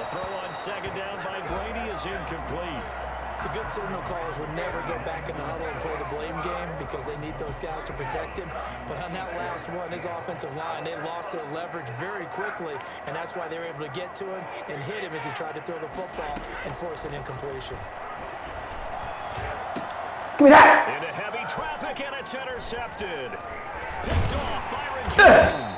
The throw on second down by Brady is incomplete. The good signal callers would never go back in the huddle and play the blame game because they need those guys to protect him. But on that last one, his offensive line, they lost their leverage very quickly, and that's why they were able to get to him and hit him as he tried to throw the football and force an incompletion. Give me that. Into heavy traffic, and it's intercepted. Picked off Byron Jones.